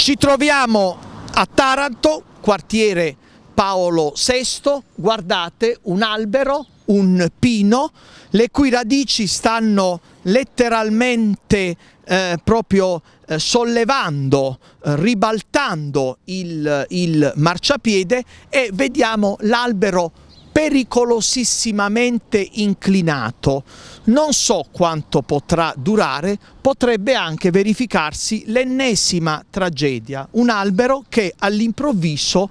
Ci troviamo a Taranto, quartiere Paolo VI, guardate un albero, un pino, le cui radici stanno letteralmente eh, proprio eh, sollevando, eh, ribaltando il, il marciapiede e vediamo l'albero pericolosissimamente inclinato. Non so quanto potrà durare, potrebbe anche verificarsi l'ennesima tragedia, un albero che all'improvviso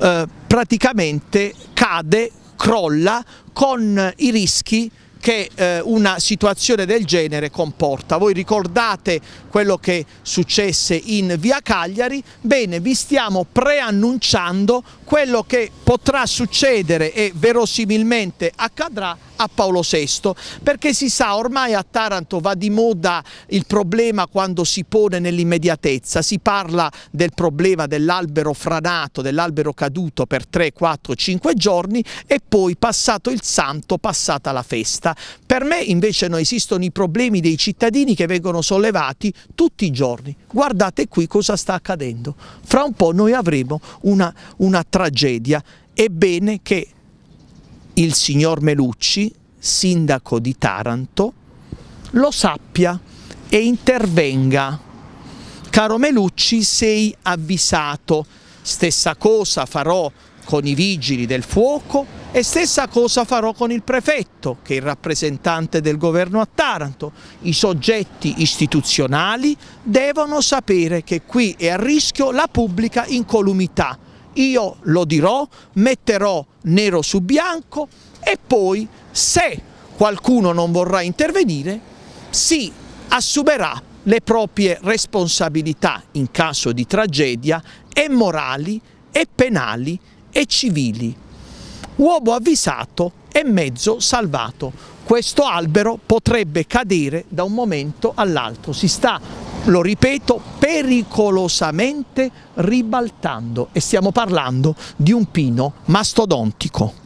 eh, praticamente cade, crolla con i rischi che eh, una situazione del genere comporta. Voi ricordate quello che successe in via Cagliari? Bene, vi stiamo preannunciando quello che potrà succedere e verosimilmente accadrà a Paolo VI, perché si sa ormai a Taranto va di moda il problema quando si pone nell'immediatezza, si parla del problema dell'albero franato, dell'albero caduto per 3, 4, 5 giorni e poi passato il santo, passata la festa. Per me invece non esistono i problemi dei cittadini che vengono sollevati tutti i giorni. Guardate qui cosa sta accadendo. Fra un po' noi avremo una, una tragedia. È bene che il signor Melucci, sindaco di Taranto, lo sappia e intervenga. Caro Melucci, sei avvisato. Stessa cosa farò con i vigili del fuoco e stessa cosa farò con il prefetto, che è il rappresentante del governo a Taranto. I soggetti istituzionali devono sapere che qui è a rischio la pubblica incolumità io lo dirò, metterò nero su bianco e poi se qualcuno non vorrà intervenire si assumerà le proprie responsabilità in caso di tragedia e morali e penali e civili. Uomo avvisato e mezzo salvato. Questo albero potrebbe cadere da un momento all'altro. Si sta lo ripeto, pericolosamente ribaltando e stiamo parlando di un pino mastodontico.